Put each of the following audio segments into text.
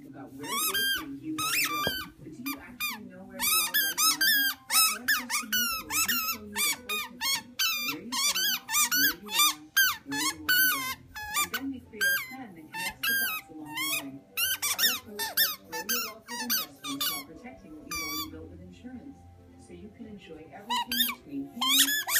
think about where they think you want to go. But do you actually know where you are right now? At Northwestern Mutual, we show you the whole picture. Where you've been, where you are, where you want to go. And then we create a plan that connects the dots along the way. Our approach helps grow your wealth with investments while protecting what you've already built with insurance. So you can enjoy everything between here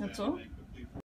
That's all?